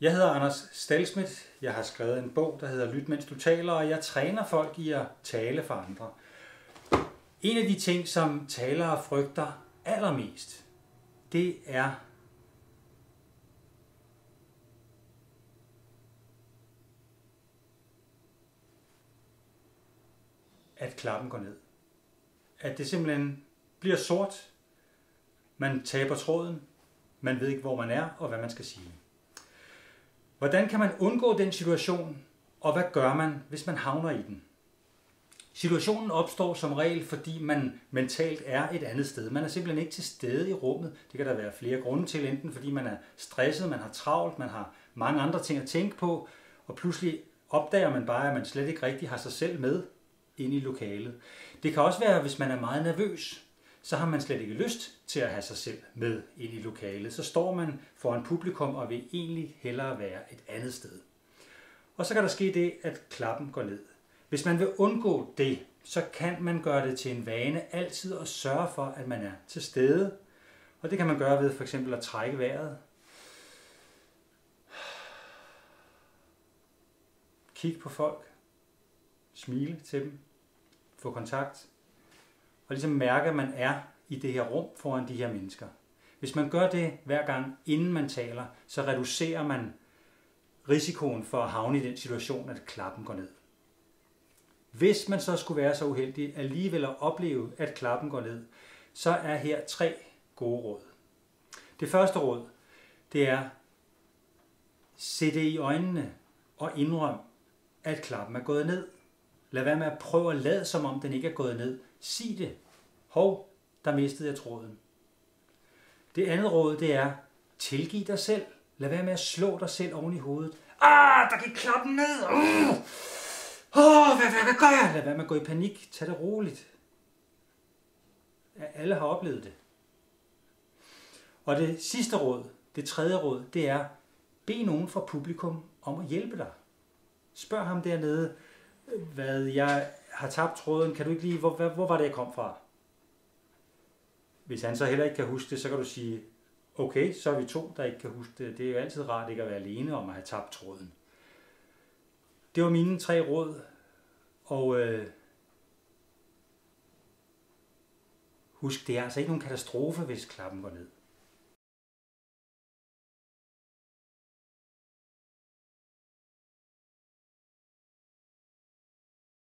Jeg hedder Anders Stalsmith. Jeg har skrevet en bog, der hedder Lyt mens du taler, og jeg træner folk i at tale for andre. En af de ting, som talere frygter allermest, det er at klappen går ned. At det simpelthen bliver sort. Man taber tråden. Man ved ikke, hvor man er og hvad man skal sige. Hvordan kan man undgå den situation, og hvad gør man, hvis man havner i den? Situationen opstår som regel, fordi man mentalt er et andet sted. Man er simpelthen ikke til stede i rummet. Det kan der være flere grunde til, enten fordi man er stresset, man har travlt, man har mange andre ting at tænke på, og pludselig opdager man bare, at man slet ikke rigtig har sig selv med ind i lokalet. Det kan også være, hvis man er meget nervøs, så har man slet ikke lyst til at have sig selv med ind i lokalet. Så står man foran publikum og vil egentlig hellere være et andet sted. Og så kan der ske det, at klappen går ned. Hvis man vil undgå det, så kan man gøre det til en vane altid at sørge for, at man er til stede. Og det kan man gøre ved for eksempel at trække vejret. Kig på folk. Smile til dem. Få kontakt og ligesom mærke, at man er i det her rum foran de her mennesker. Hvis man gør det hver gang, inden man taler, så reducerer man risikoen for at havne i den situation, at klappen går ned. Hvis man så skulle være så uheldig alligevel at opleve, at klappen går ned, så er her tre gode råd. Det første råd, det er, se det i øjnene og indrøm, at klappen er gået ned. Lad være med at prøve at lade, som om den ikke er gået ned. Sig det. Hov, der mistede jeg tråden. Det andet råd, det er, tilgiv dig selv. Lad være med at slå dig selv oven i hovedet. Ah, der gik klappen ned. Uh! Oh, hvad, hvad, hvad gør jeg? Lad være med at gå i panik. Tag det roligt. Alle har oplevet det. Og det sidste råd, det tredje råd, det er, bed nogen fra publikum om at hjælpe dig. Spørg ham dernede, hvad jeg har tabt tråden, kan du ikke lige, hvor, hvor, hvor var det, jeg kom fra? Hvis han så heller ikke kan huske det, så kan du sige, okay, så er vi to, der ikke kan huske det. Det er jo altid rart ikke at være alene om at have tabt tråden. Det var mine tre råd, og øh, husk, det er altså ikke nogen katastrofe, hvis klappen går ned.